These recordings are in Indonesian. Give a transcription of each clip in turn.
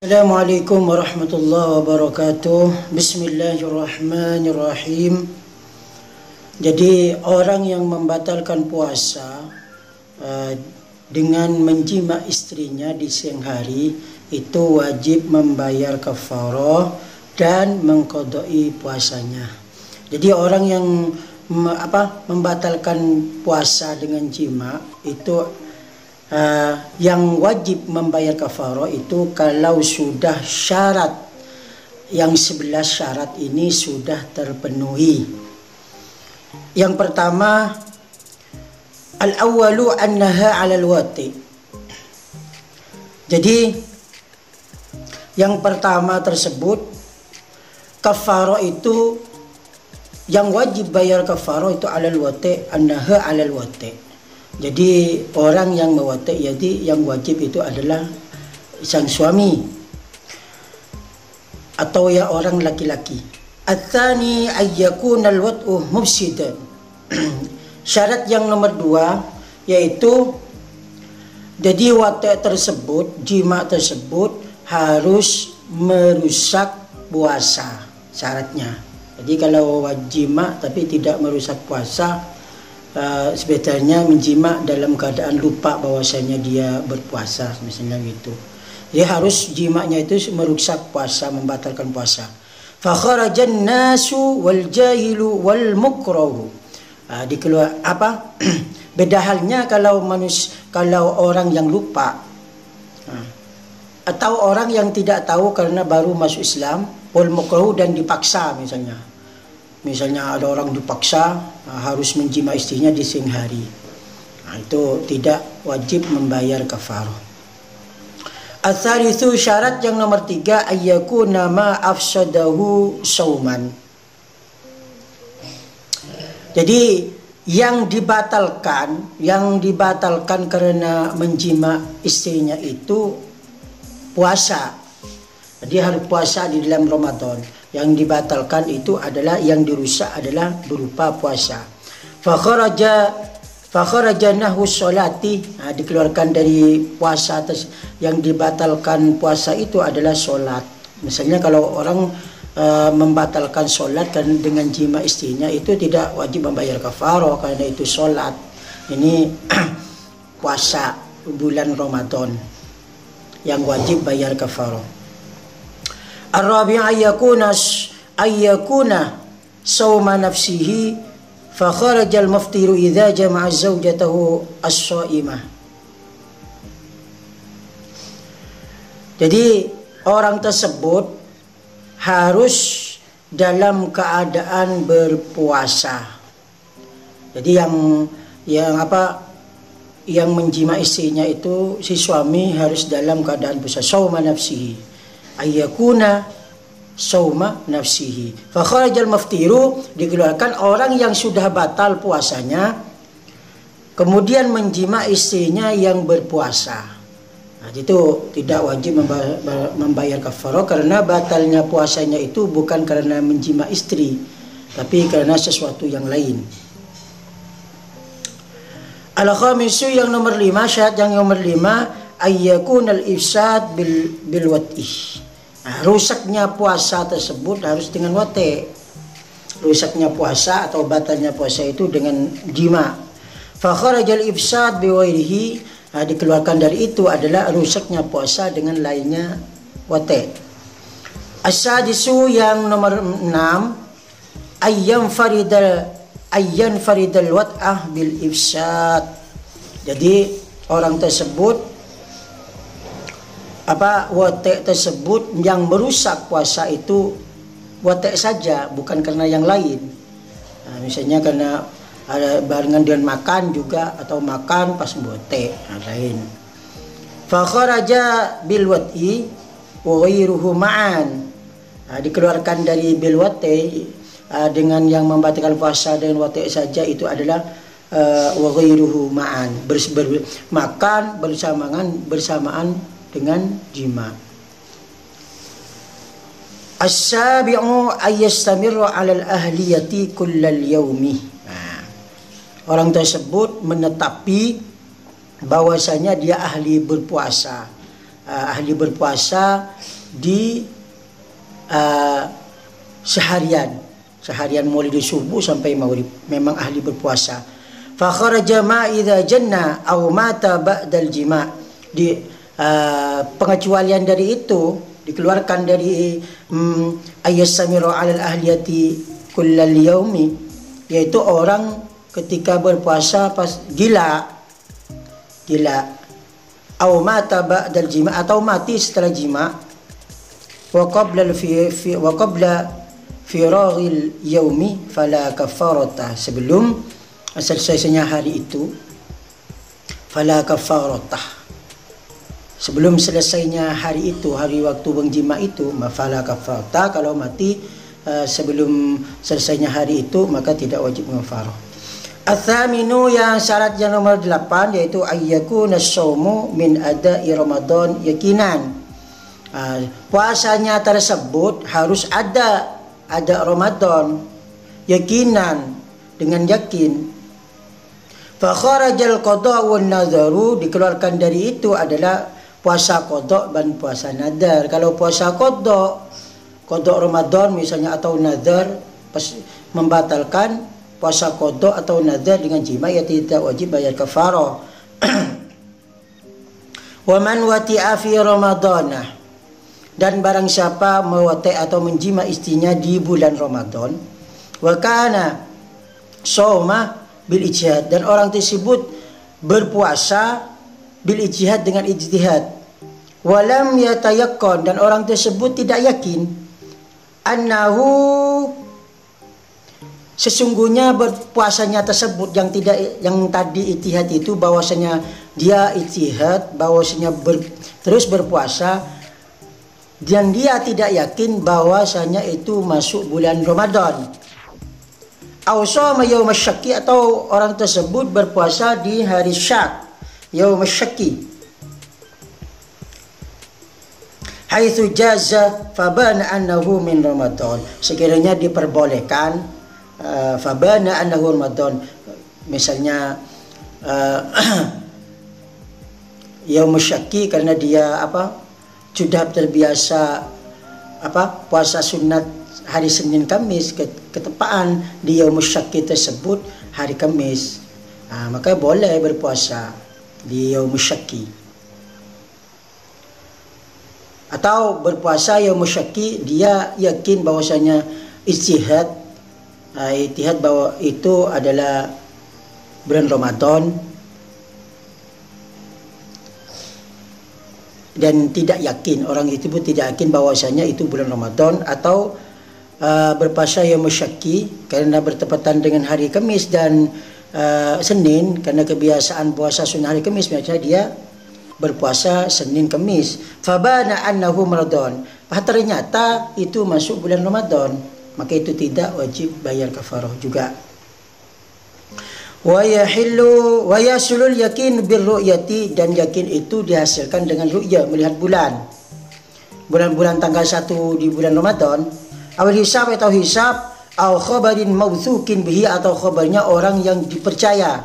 Assalamualaikum warahmatullahi wabarakatuh. Bismillahirrahmanirrahim. Jadi orang yang membatalkan puasa uh, dengan menjima istrinya di siang hari itu wajib membayar kafarah dan mengkodoi puasanya. Jadi orang yang apa membatalkan puasa dengan jima itu uh, yang wajib membayar kafarah itu kalau sudah syarat yang sebelas syarat ini sudah terpenuhi. Yang pertama al-awwalu annaha 'ala al-wati. Jadi yang pertama tersebut kafarah itu yang wajib bayar kafarah itu 'ala al-wati annaha 'ala al-wati jadi orang yang mewatik jadi yang wajib itu adalah sang suami atau ya orang laki-laki. Athani ayyakun alwat'u mufsidan. Syarat yang nomor dua yaitu jadi watak tersebut, jima tersebut harus merusak puasa syaratnya. Jadi kalau wajima tapi tidak merusak puasa uh, sebetulnya menjima dalam keadaan lupa bahwasanya dia berpuasa misalnya gitu. Dia harus jimaknya itu merusak puasa membatalkan puasa. Fa kharajan nasu wal jahilu wal mukrahu. Uh, dikeluar apa? Beda halnya kalau manus kalau orang yang lupa. Uh, atau orang yang tidak tahu karena baru masuk Islam wal mukrahu dan dipaksa misalnya misalnya ada orang dipaksa ah, harus menjima istrinya di siang hari nah, itu tidak wajib membayar kafarah Asal-itu syarat yang nomor tiga ayyaku nama afsadahu sauman. Jadi yang dibatalkan, yang dibatalkan karena menjima istrinya itu puasa. Dia harus puasa di dalam Ramadan yang dibatalkan itu adalah yang dirusak adalah berupa puasa. Fakharaja fakharaja nahu solati nah, dikeluarkan dari puasa atas yang dibatalkan puasa itu adalah solat. Misalnya kalau orang uh, membatalkan solat kan dengan jima istrinya itu tidak wajib membayar kafarah karena itu solat. Ini puasa bulan Ramadan yang wajib bayar kafarah. الرابع أن يكون أن يكون صوم نفسه فخرج المفطر إذا جمع زوجته الصائمة Jadi orang tersebut harus dalam keadaan berpuasa. Jadi yang yang apa yang menjima istrinya itu si suami harus dalam keadaan puasa sauma nafsihi ayyakuna sauma nafsihi. Fa kharajal maftiru dikeluarkan orang yang sudah batal puasanya kemudian menjima istrinya yang berpuasa. Nah, itu tidak wajib membayar kafarah karena batalnya puasanya itu bukan karena menjima istri, tapi karena sesuatu yang lain. Al-khamisu yang nomor lima, syarat yang nomor lima, ayyakun al-ifsad bil, bil watih. Nah, rusaknya puasa tersebut harus dengan wate. Rusaknya puasa atau batalnya puasa itu dengan jima. Fakharajal ifsad biwairihi nah, dikeluarkan dari itu adalah rusaknya puasa dengan lainnya wate. Asadisu yang nomor 6 ayyam faridal ayyan faridal wat'ah bil ifsad. Jadi orang tersebut apa watek tersebut yang merusak puasa itu watek saja bukan karena yang lain? Nah, misalnya karena ada barengan dengan makan juga atau makan pas watek nah, lain. Fakharaja bil wati wa ghairuhu ma'an. Nah, dikeluarkan dari bil wati uh, dengan yang membatalkan puasa dengan watek saja itu adalah uh, ma'an. Ber, ber, makan bersamaan bersamaan dengan jima. As-sabi'u ayyastamirru 'ala al-ahliyati kullal yaumi. Nah, orang tersebut menetapi bahwasanya dia ahli berpuasa. Uh, ahli berpuasa di uh, seharian. Seharian mulai dari subuh sampai maghrib. Memang ahli berpuasa. Fa kharaja ma idza janna aw mata ba'dal jima. Di uh, pengecualian dari itu dikeluarkan dari um, ayat samiru alal ahliyati kullal yaumi yaitu orang ketika berpuasa pas gila. Gila. Atau mata ba'dal jima atau mati setelah jima. Wa qabla fi, fi wa qabla firaghil yaumi fala kafarata. Sebelum selesainya hari itu fala kafarata sebelum selesainya hari itu hari waktu berjima itu mafala kafarata kalau mati uh, sebelum selesainya hari itu maka tidak wajib mengafarah Athaminu yang syarat yang nomor delapan yaitu ayyakuna saumu min ada'i Ramadan yakinan. Uh, puasanya tersebut harus ada ada Ramadan yakinan dengan yakin. Fa kharajal qada wan nadharu dikeluarkan dari itu adalah puasa qada dan puasa nadar. Kalau puasa qada qada Ramadan misalnya atau nadar membatalkan puasa kodok atau nazar dengan jima ya tidak wajib bayar kafarah. Wa man wati'a fi Ramadana dan barang siapa mewati atau menjima istrinya di bulan Ramadan wa kana soma bil ijtihad dan orang tersebut berpuasa bil ijtihad dengan ijtihad walam yatayakkon dan orang tersebut tidak yakin annahu sesungguhnya berpuasanya tersebut yang tidak yang tadi itihad itu bahwasanya dia itihad bahwasanya ber, terus berpuasa dan dia tidak yakin bahwasanya itu masuk bulan Ramadan. Atau orang tersebut berpuasa di hari syak yaum syaki. Haitsu jaza fabana annahu min Ramadan. Sekiranya diperbolehkan uh, fabana annahu misalnya uh, yaum syaki karena dia apa sudah terbiasa apa puasa sunat hari Senin Kamis ketepaan di yaum syaki tersebut hari Kamis uh, maka boleh berpuasa di yaum syaki atau berpuasa yaum syaki dia yakin bahwasanya istihad uh, itihad bahwa itu adalah bulan Ramadan. Dan tidak yakin orang itu pun tidak yakin bahwasanya itu bulan Ramadan atau uh, berpuasa yang musyaki karena bertepatan dengan hari Kamis dan uh, Senin karena kebiasaan puasa sunnah hari Kamis biasanya dia berpuasa Senin Kamis fabana annahu Ramadan. Ternyata itu masuk bulan Ramadan. Maka itu tidak wajib bayar kafarah juga. Wa yahillu wa yasulul yakin bir ru'yati dan yakin itu dihasilkan dengan ru'ya melihat bulan. Bulan-bulan tanggal 1 di bulan Ramadan. Awal hisab atau hisab atau khabarin mawthukin bihi atau khabarnya orang yang dipercaya.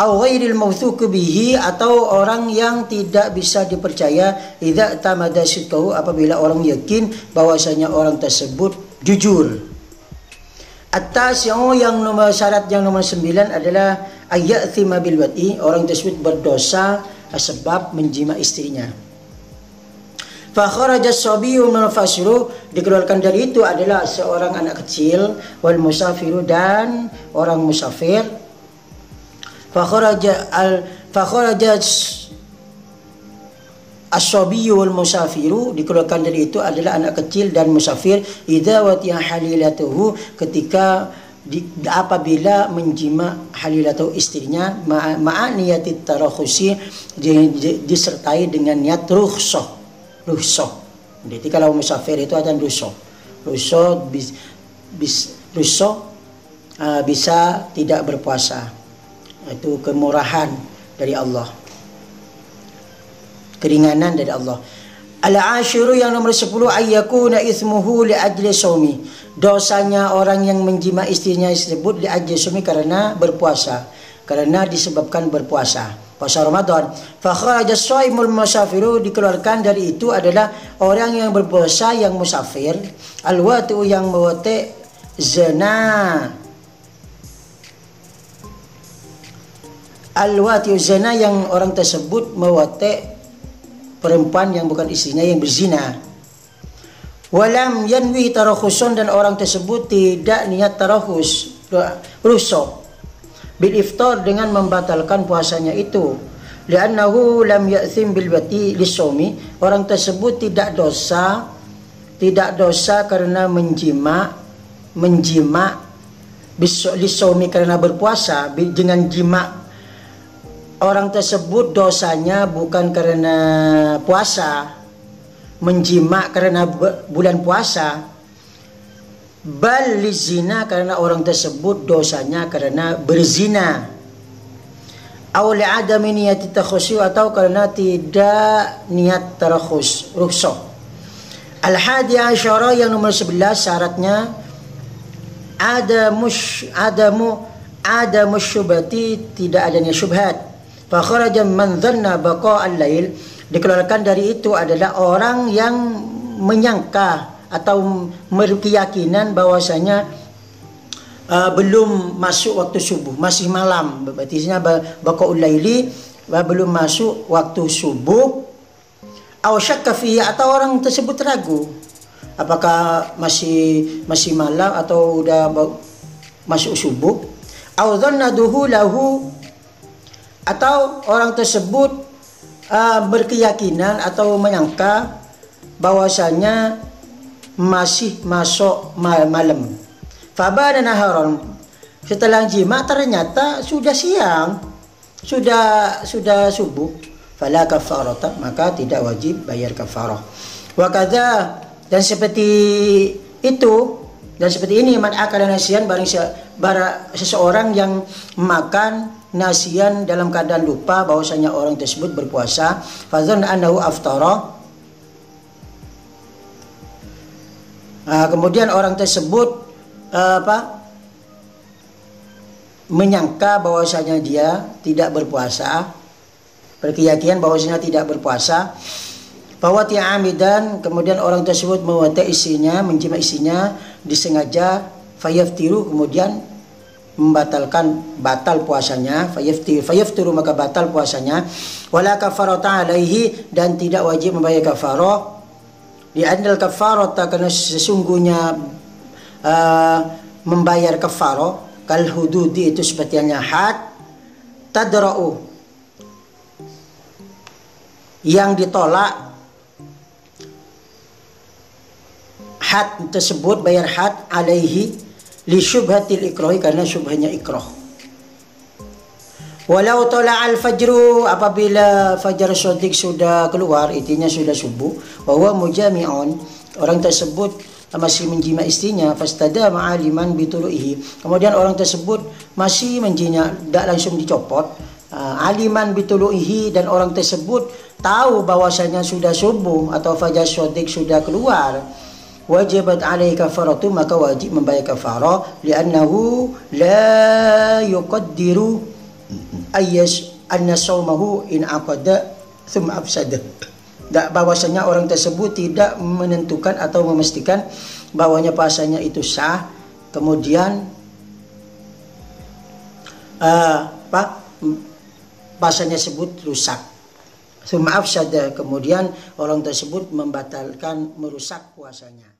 Au ghairil mawthuq bihi atau orang yang tidak bisa dipercaya. Idza tamada sidqahu apabila orang yakin bahwasanya orang tersebut jujur. Atas yang yang nomor syarat yang nomor sembilan adalah ayat thima bil wati orang tersebut berdosa sebab menjima istrinya. Fa kharaja sabiyyu min fasiru dikeluarkan dari itu adalah seorang anak kecil wal musafiru dan orang musafir. Fakharaja al fakharaja As-sabiyu wal musafiru. Dikeluarkan dari itu adalah anak kecil dan musafir. Idza watiya halilatuhu. Ketika di, apabila menjima halilatu istrinya ma'a niyati tarakhusi disertai dengan niat rukhsah rukhsah jadi kalau musafir itu ada rukhsah rukhsah bis, bis rukhsah uh, bisa tidak berpuasa itu kemurahan dari Allah keringanan dari Allah Al-ashiru yang nomor 10 ayyakuna ismuhu li ajli sawmi. Dosanya orang yang menjima istrinya disebut li ajli sawmi karena berpuasa. Karena disebabkan berpuasa. Puasa Ramadan. Fa kharaja shaimul musafiru dikeluarkan dari itu adalah orang yang berpuasa yang musafir, al-watu yang mewate zina. Al-wati zina yang orang tersebut mewate perempuan yang bukan istrinya yang berzina. Walam yanwi tarakhusun dan orang tersebut tidak niat tarakhus rusak bil iftar dengan membatalkan puasanya itu. Li'annahu lam ya'thim bil bati lisawmi orang tersebut tidak dosa tidak dosa karena menjima menjima lisawmi karena berpuasa dengan jima orang tersebut dosanya bukan karena puasa menjima karena bulan puasa bal zina karena orang tersebut dosanya karena berzina. Atau li'adami niyati takhusyu atau karena tidak niat tarakhus rukhsah. Al-hadi asyara yang nomor 11 syaratnya ada mush adamu ada musyubati tidak adanya syubhat. Fa kharaja man dhanna baqa al-lail dikeluarkan dari itu adalah orang yang menyangka atau berkeyakinan bahwasanya uh, belum masuk waktu subuh, masih malam. Berarti baqaul laili belum masuk waktu subuh. Aw atau orang tersebut ragu apakah masih masih malam atau udah masuk subuh. Aw dhanna atau orang tersebut uh, berkeyakinan atau menyangka bahwasanya masih masuk malam. Fabada naharon. Setelah jima ternyata sudah siang. Sudah sudah subuh. Fala kafarata maka tidak wajib bayar kafarah. Wa kadza dan seperti itu dan seperti ini man akala nasian barang seseorang yang makan nasian dalam keadaan lupa bahwasanya orang tersebut berpuasa fadzan annahu aftara Uh, kemudian orang tersebut uh, apa menyangka bahwasanya dia tidak berpuasa, berkeyakinan bahwasanya tidak berpuasa. Bahwa amidan kemudian orang tersebut mewata isinya, menjima isinya disengaja fayaftiru kemudian membatalkan batal puasanya fayaftiru fayaftiru maka batal puasanya wala kafarata alaihi dan tidak wajib membayar kafarah di andal kafarata karena sesungguhnya uh, membayar kafaro kal hududi itu seperti yang had tadra'u. Yang ditolak had tersebut bayar had alaihi li syubhatil ikrahi karena syubhanya ikrah Walau tola al fajru apabila fajar sodik sudah keluar intinya sudah subuh bahwa mujami'un orang tersebut masih menjima istrinya fastada ma'aliman bituluhi kemudian orang tersebut masih menjinya tidak langsung dicopot. Uh, aliman bituluhi dan orang tersebut tahu bahwasanya sudah subuh atau fajar sodik sudah keluar. Wajibat alaihi kafaratu maka wajib membayar kafarah li'annahu la yuqaddiru ayyash anna saumahu in aqada thumma afsada. Tak bahwasanya orang tersebut tidak menentukan atau memastikan bahwanya puasanya itu sah. Kemudian uh, apa? Puasanya sebut rusak. Thumma afsada. Kemudian orang tersebut membatalkan merusak puasanya